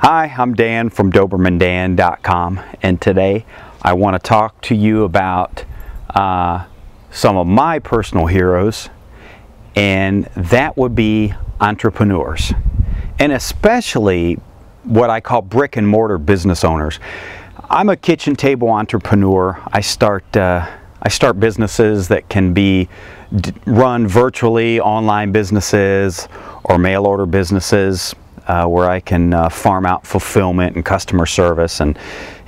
Hi, I'm Dan from DobermanDan.com and today I want to talk to you about uh, some of my personal heroes and that would be entrepreneurs and especially what I call brick and mortar business owners. I'm a kitchen table entrepreneur. I start uh, I start businesses that can be run virtually, online businesses or mail order businesses uh, where I can uh, farm out fulfillment and customer service and,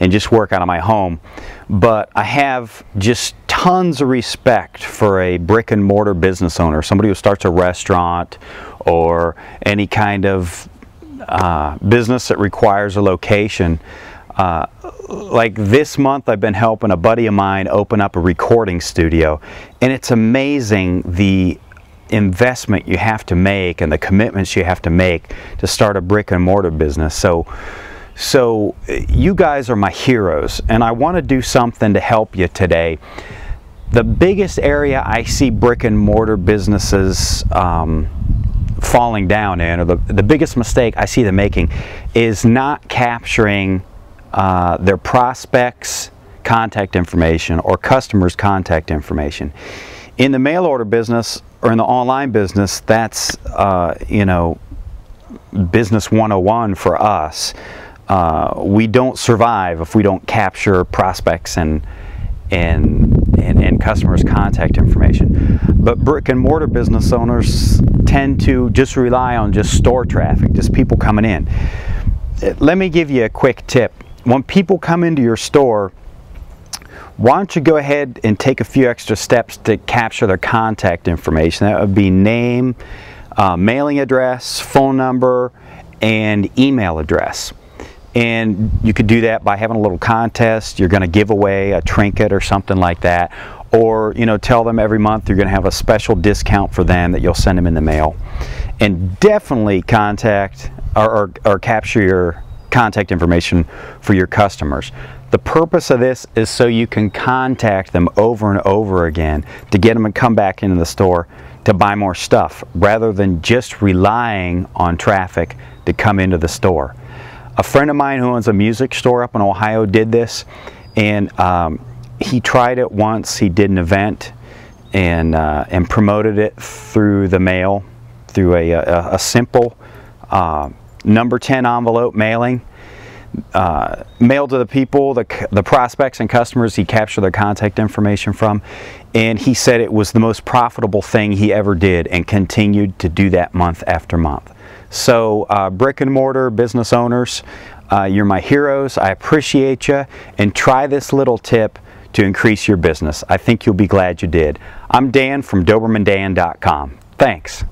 and just work out of my home. But I have just tons of respect for a brick and mortar business owner, somebody who starts a restaurant or any kind of uh, business that requires a location. Uh, like this month I've been helping a buddy of mine open up a recording studio and it's amazing the investment you have to make and the commitments you have to make to start a brick and mortar business. So, so you guys are my heroes and I want to do something to help you today. The biggest area I see brick and mortar businesses um, falling down in, or the, the biggest mistake I see them making, is not capturing uh, their prospects' contact information or customers' contact information. In the mail order business or in the online business, that's, uh, you know, business 101 for us. Uh, we don't survive if we don't capture prospects and, and, and, and customers' contact information. But brick and mortar business owners tend to just rely on just store traffic, just people coming in. Let me give you a quick tip. When people come into your store, why don't you go ahead and take a few extra steps to capture their contact information. That would be name, uh, mailing address, phone number, and email address. And you could do that by having a little contest. You're going to give away a trinket or something like that. Or, you know, tell them every month you're going to have a special discount for them that you'll send them in the mail. And definitely contact or, or, or capture your contact information for your customers. The purpose of this is so you can contact them over and over again to get them to come back into the store to buy more stuff rather than just relying on traffic to come into the store. A friend of mine who owns a music store up in Ohio did this and um, he tried it once. He did an event and, uh, and promoted it through the mail through a, a, a simple uh, number 10 envelope mailing uh, mailed to the people, the, the prospects and customers he captured their contact information from. And he said it was the most profitable thing he ever did and continued to do that month after month. So uh, brick and mortar business owners, uh, you're my heroes. I appreciate you. And try this little tip to increase your business. I think you'll be glad you did. I'm Dan from DobermanDan.com. Thanks.